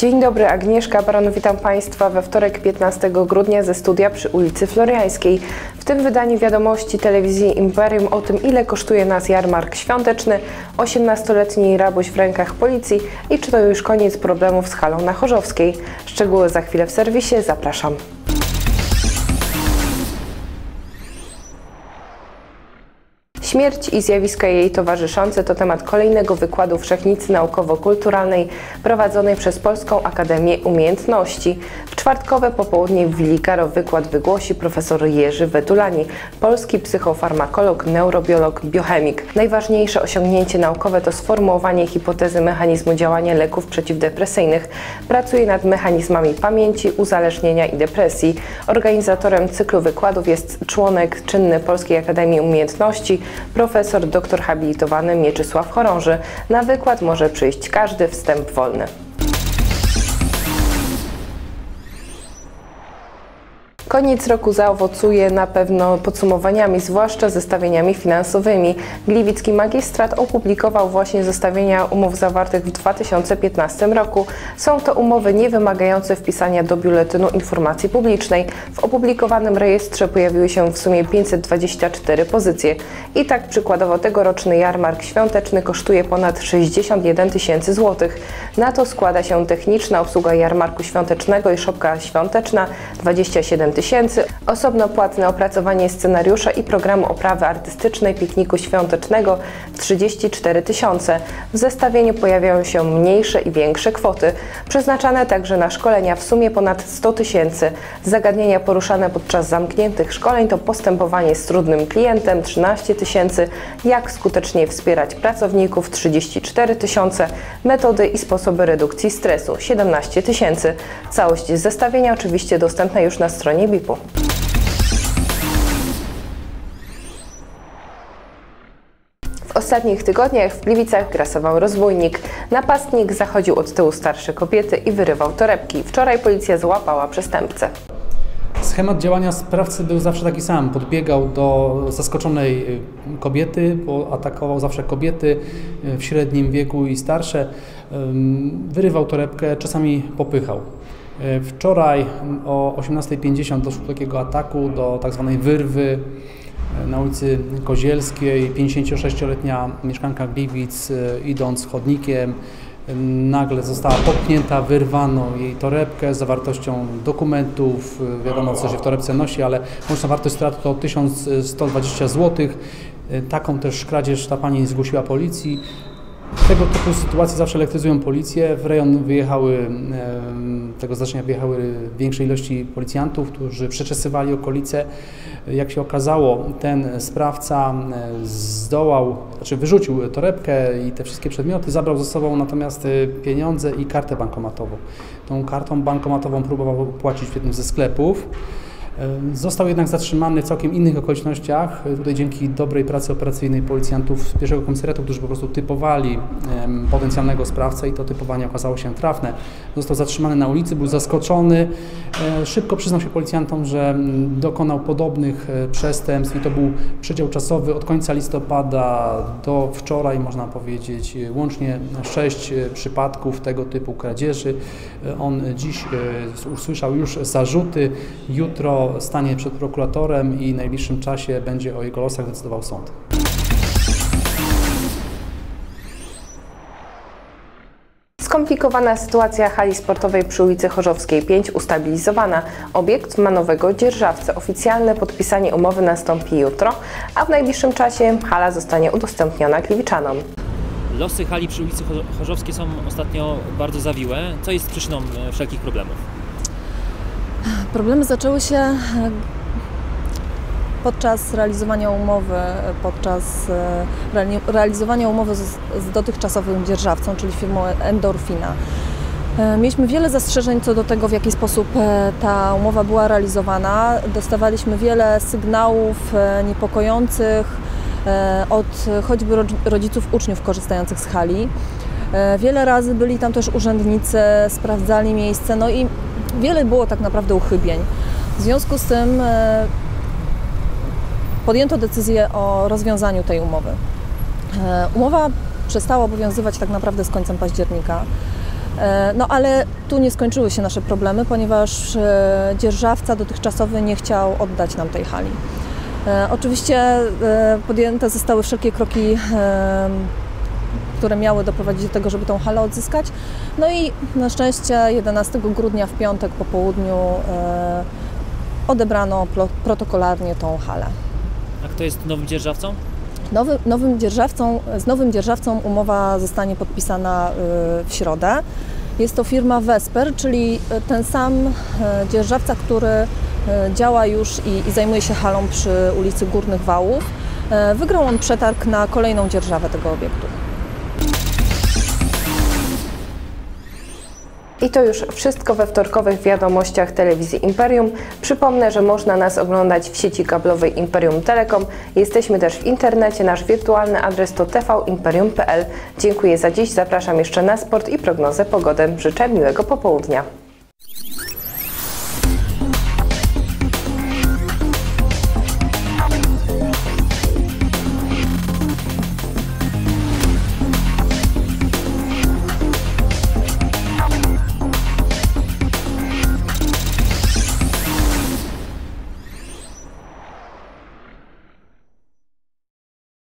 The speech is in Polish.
Dzień dobry, Agnieszka Baron, witam Państwa we wtorek 15 grudnia ze studia przy ulicy Floriańskiej. W tym wydaniu wiadomości telewizji Imperium o tym, ile kosztuje nas jarmark świąteczny, 18-letni rabuś w rękach policji i czy to już koniec problemów z halą na Chorzowskiej. Szczegóły za chwilę w serwisie, zapraszam. Śmierć i zjawiska jej towarzyszące to temat kolejnego wykładu Wszechnicy Naukowo-Kulturalnej prowadzonej przez Polską Akademię Umiejętności. Czwartkowe popołudnie w Wilikaro wykład wygłosi profesor Jerzy Wetulani, polski psychofarmakolog, neurobiolog, biochemik. Najważniejsze osiągnięcie naukowe to sformułowanie hipotezy mechanizmu działania leków przeciwdepresyjnych. Pracuje nad mechanizmami pamięci, uzależnienia i depresji. Organizatorem cyklu wykładów jest członek czynny Polskiej Akademii Umiejętności, profesor doktor habilitowany Mieczysław Chorąży. Na wykład może przyjść każdy, wstęp wolny. Koniec roku zaowocuje na pewno podsumowaniami, zwłaszcza zestawieniami finansowymi. Gliwicki Magistrat opublikował właśnie zestawienia umów zawartych w 2015 roku. Są to umowy nie wymagające wpisania do Biuletynu Informacji Publicznej. W opublikowanym rejestrze pojawiły się w sumie 524 pozycje. I tak przykładowo tegoroczny jarmark świąteczny kosztuje ponad 61 tysięcy złotych. Na to składa się techniczna obsługa jarmarku świątecznego i szopka świąteczna 27 tysięcy, osobno płatne opracowanie scenariusza i programu oprawy artystycznej pikniku świątecznego 34 tysiące. W zestawieniu pojawiają się mniejsze i większe kwoty, przeznaczane także na szkolenia w sumie ponad 100 tysięcy. Zagadnienia poruszane podczas zamkniętych szkoleń to postępowanie z trudnym klientem 13 tysięcy, jak skutecznie wspierać pracowników 34 tysiące, metody i sposoby redukcji stresu 17 tysięcy. Całość zestawienia oczywiście dostępna już na stronie W ostatnich tygodniach w Gliwicach grasował rozbójnik. Napastnik zachodził od tyłu starsze kobiety i wyrywał torebki. Wczoraj policja złapała przestępcę. Schemat działania sprawcy był zawsze taki sam. Podbiegał do zaskoczonej y, kobiety, bo atakował zawsze kobiety y, w średnim wieku i starsze. Wyrywał torebkę, czasami popychał. Y, Wczoraj o 18.50 doszło do takiego ataku, do tak zwanej wyrwy y, na ulicy Kozielskiej. 56-letnia mieszkanka Gliwic, y, idąc chodnikiem, nagle została popchnięta, wyrwano jej torebkę z zawartością dokumentów, wiadomo co się w torebce nosi, ale łączna wartość straty to 1120 zł. Taką też kradzież ta pani zgłosiła policji. Tego typu sytuacje zawsze elektryzują policję. W rejon wyjechały, tego zdarzenia wyjechały większej ilości policjantów, którzy przeczesywali okolice. Jak się okazało, ten sprawca zdołał, znaczy wyrzucił torebkę i te wszystkie przedmioty, zabrał ze sobą natomiast e, pieniądze i kartę bankomatową. Tą kartą bankomatową próbował płacić w jednym ze sklepów. Został jednak zatrzymany w całkiem innych okolicznościach. Tutaj dzięki dobrej pracy operacyjnej policjantów z pierwszego komisariatu, którzy po prostu typowali potencjalnego sprawcę i to typowanie okazało się trafne. Został zatrzymany na ulicy, był zaskoczony. E, Szybko przyznał się policjantom, że dokonał podobnych e, przestępstw i to był przedział czasowy od końca listopada do wczoraj, można powiedzieć, e, łącznie sześć e, przypadków tego typu kradzieży. E, On dziś e, usłyszał już zarzuty, jutro stanie przed prokuratorem i w najbliższym czasie będzie o jego losach decydował sąd. Skomplikowana sytuacja hali sportowej przy ulicy Chorzowskiej 5 ustabilizowana. Obiekt ma nowego dzierżawcę. Oficjalne podpisanie umowy nastąpi jutro, a w najbliższym czasie hala zostanie udostępniona Gliwiczanom. Losy hali przy ulicy Chorzo- Chorzowskiej są ostatnio bardzo zawiłe, co jest przyczyną e, wszelkich problemów. Problemy zaczęły się e, podczas realizowania umowy, podczas e, reali- realizowania umowy z, z dotychczasowym dzierżawcą, czyli firmą Endorfina. E, Mieliśmy wiele zastrzeżeń co do tego, w jaki sposób ta umowa była realizowana. Dostawaliśmy wiele sygnałów niepokojących od choćby rodz- rodziców uczniów korzystających z hali. Wiele razy byli tam też urzędnicy, sprawdzali miejsce, no i wiele było tak naprawdę uchybień. W związku z tym e, podjęto decyzję o rozwiązaniu tej umowy. E, Umowa przestała obowiązywać tak naprawdę z końcem października. E, No ale tu nie skończyły się nasze problemy, ponieważ dzierżawca dotychczasowy nie chciał oddać nam tej hali. Oczywiście podjęte zostały wszelkie kroki, które miały doprowadzić do tego, żeby tą halę odzyskać. No i na szczęście 11 grudnia w piątek po południu e, odebrano protokolarnie tą halę. A kto jest nowym dzierżawcą? Nowy, nowym dzierżawcą, z nowym dzierżawcą umowa zostanie podpisana y, w środę. Jest to firma Vesper, czyli y, ten sam dzierżawca, który działa już i, i zajmuje się halą przy ulicy Górnych Wałów. Wygrał on przetarg na kolejną dzierżawę tego obiektu. I to już wszystko we wtorkowych wiadomościach telewizji Imperium. Przypomnę, że można nas oglądać w sieci kablowej Imperium Telekom. Jesteśmy też w internecie. Nasz wirtualny adres to tvimperium.pl. Dziękuję za dziś. Zapraszam jeszcze na sport i prognozę pogody. Życzę miłego popołudnia.